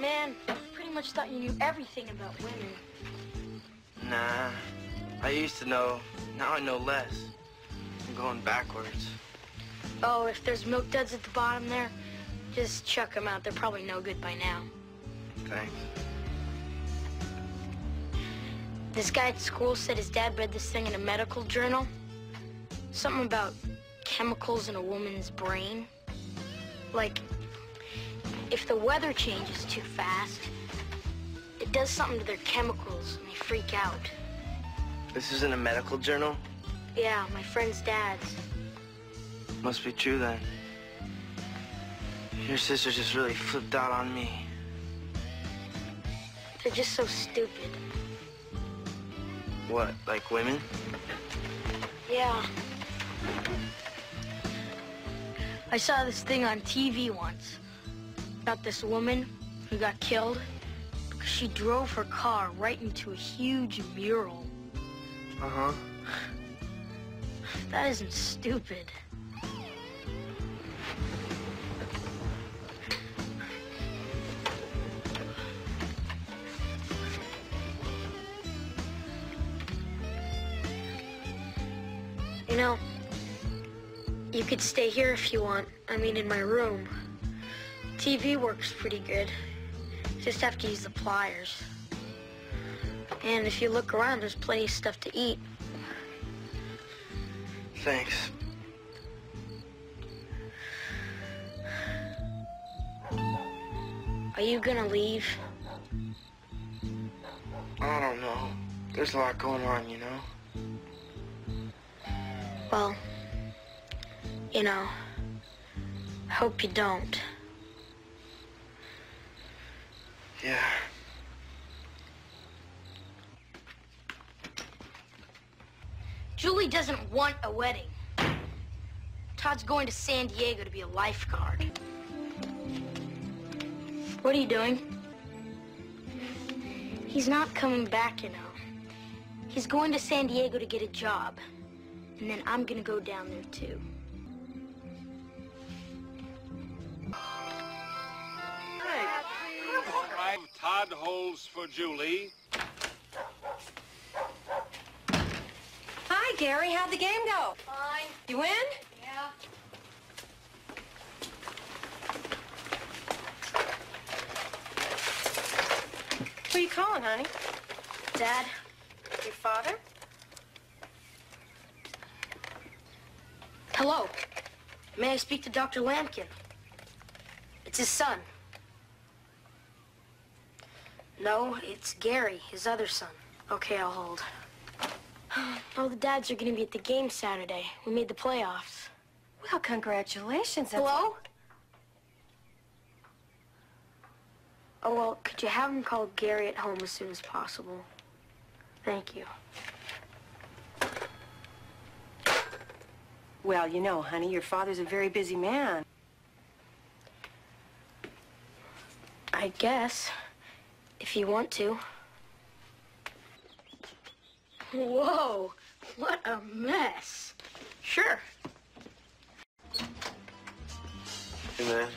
Man, I pretty much thought you knew everything about women. Nah, I used to know. Now I know less. I'm going backwards. Oh, if there's milk duds at the bottom there, just chuck them out. They're probably no good by now. Thanks. This guy at school said his dad read this thing in a medical journal. Something about chemicals in a woman's brain. Like, if the weather changes too fast, it does something to their chemicals and they freak out. This isn't a medical journal? Yeah, my friend's dad's. Must be true then. Your sister just really flipped out on me. They're just so stupid. What, like women? Yeah. I saw this thing on TV once about this woman who got killed because she drove her car right into a huge mural. Uh-huh. That isn't stupid. You know, you could stay here if you want. I mean, in my room. TV works pretty good. Just have to use the pliers. And if you look around, there's plenty of stuff to eat. Thanks. Are you gonna leave? I don't know. There's a lot going on, you know? Well, you know, I hope you don't. Yeah. Julie doesn't want a wedding. Todd's going to San Diego to be a lifeguard. What are you doing? He's not coming back, you know. He's going to San Diego to get a job. And then I'm gonna go down there too. Todd holds for Julie. Hi, Gary. How'd the game go? Fine. You win? Yeah. Who you calling, honey? Dad, Your father? hello. May I speak to Dr. Lampkin? It's his son. No, it's Gary, his other son. Okay, I'll hold. All the dads are gonna be at the game Saturday. We made the playoffs. Well, congratulations. That's- Hello? Oh, well, could you have him call Gary at home as soon as possible? Thank you. Well, you know, honey, your father's a very busy man. I guess, if you want to. Whoa, what a mess. Sure. Hey, man.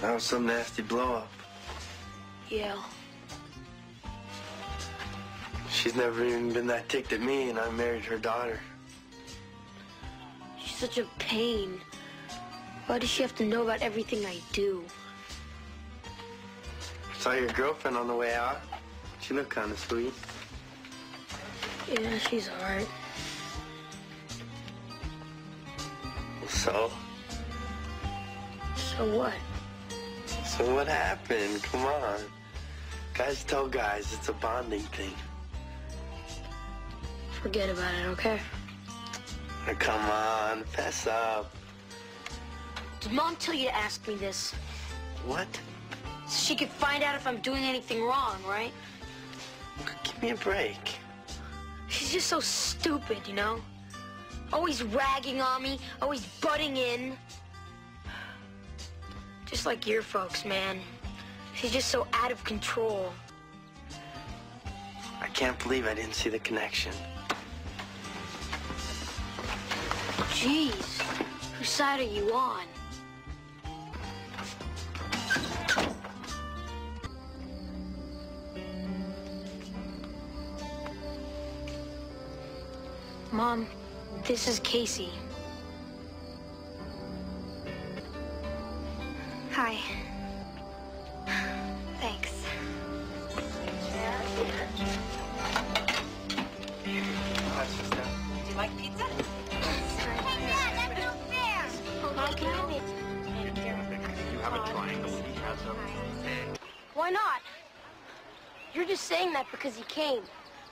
That was some nasty blow-up. Yeah. She's never even been that ticked at me, and I married her daughter. She's such a pain. Why does she have to know about everything I do? Saw your girlfriend on the way out. She looked kind of sweet. Yeah, she's alright. So? So what? So what happened? Come on. Guys tell guys it's a bonding thing. Forget about it, okay? Now, come on, fess up. Did Mom tell you to ask me this? What? So she could find out if I'm doing anything wrong, right? Give me a break. She's just so stupid, you know? Always ragging on me, always butting in. Just like your folks, man. She's just so out of control. I can't believe I didn't see the connection. Jeez, whose side are you on? Mom, this is Casey. Hi. Thanks. Do you like pizza? Why not? You're just saying that because he came.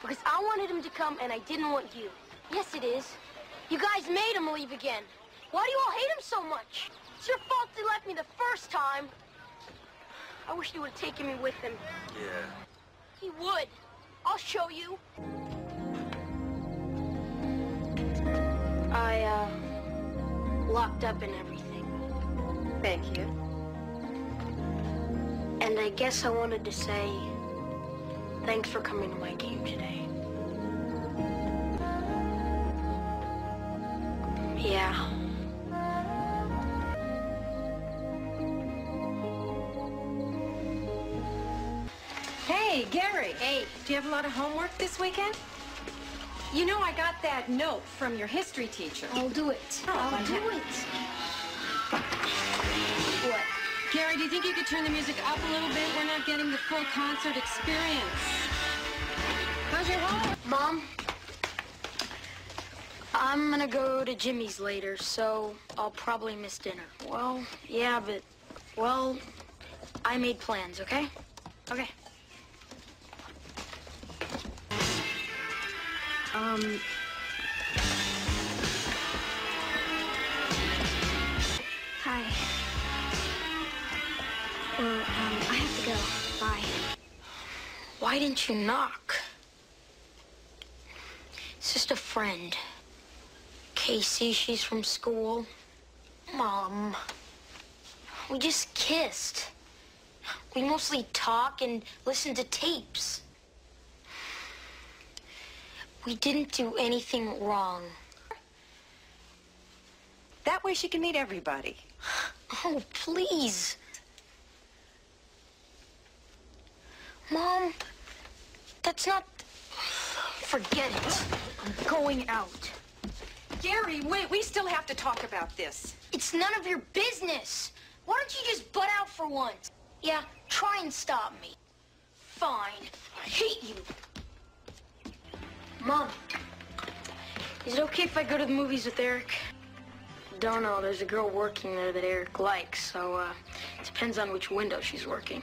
Because I wanted him to come and I didn't want you. Yes, it is. You guys made him leave again. Why do you all hate him so much? It's your fault he left me the first time. I wish he would have taken me with him. Yeah. He would. I'll show you. I, uh, locked up and everything. Thank you. And I guess I wanted to say thanks for coming to my game today. Yeah. Hey, Gary. Hey. Do you have a lot of homework this weekend? You know I got that note from your history teacher. I'll do it. Oh, I'll do it. What? Gary, do you think you could turn the music up a little bit? We're not getting the full concert experience. How's your homework? Mom? I'm gonna go to Jimmy's later, so I'll probably miss dinner. Well, yeah, but, well, I made plans, okay? Okay. Um, Hi. Well, um, I have to go. Bye. Why didn't you knock? It's just a friend. Casey, she's from school. Mom. We just kissed. We mostly talk and listen to tapes. We didn't do anything wrong. that way she can meet everybody. Oh, please. Mom, that's not... Forget it. I'm going out. Gary, wait, we still have to talk about this. It's none of your business. Why don't you just butt out for once? Yeah, try and stop me. Fine. I hate you. Mom, is it okay if I go to the movies with Eric? Don't know. There's a girl working there that Eric likes, so uh, it depends on which window she's working.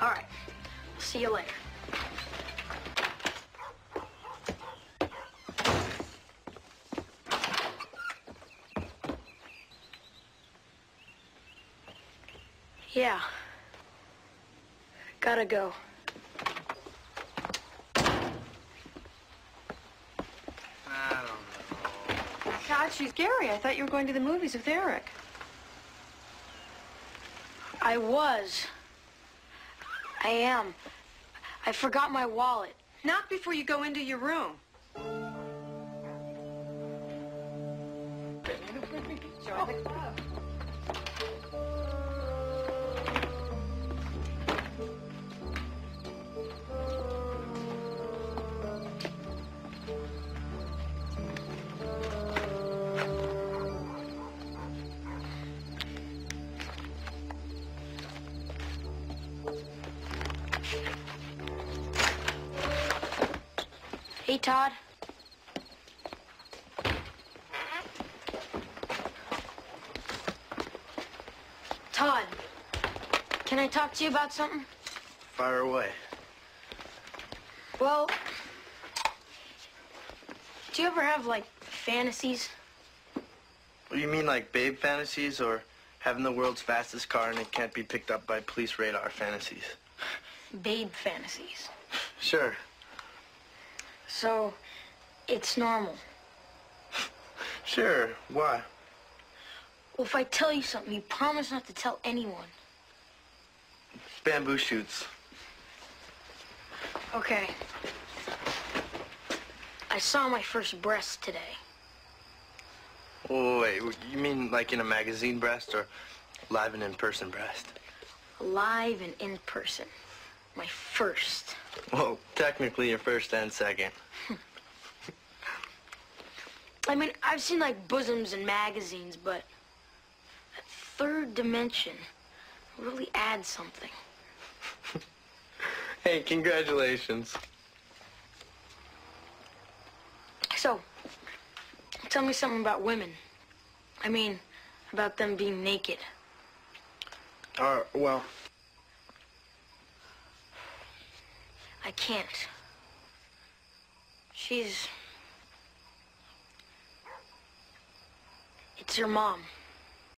All right. See you later. Yeah. Gotta go. I don't know. God, she's Gary. I thought you were going to the movies with Eric. I was. I am. I forgot my wallet. Not before you go into your room. Join the club. Hey, Todd. Todd, can I talk to you about something? Fire away. Well, do you ever have, like, fantasies? What, you mean like babe fantasies or having the world's fastest car and it can't be picked up by police radar fantasies? Babe fantasies. Sure. So, it's normal. Sure. Why? Well, if I tell you something, you promise not to tell anyone. Bamboo shoots. Okay. I saw my first breast today. Oh, wait, you mean like in a magazine breast or live and in-person breast? Live and in person. My first. Well, technically your first and second. I mean, I've seen like bosoms in magazines, but that third dimension really adds something. Hey, congratulations. So, tell me something about women. I mean, about them being naked. Uh, well, I can't. She's... It's your mom.